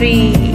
three.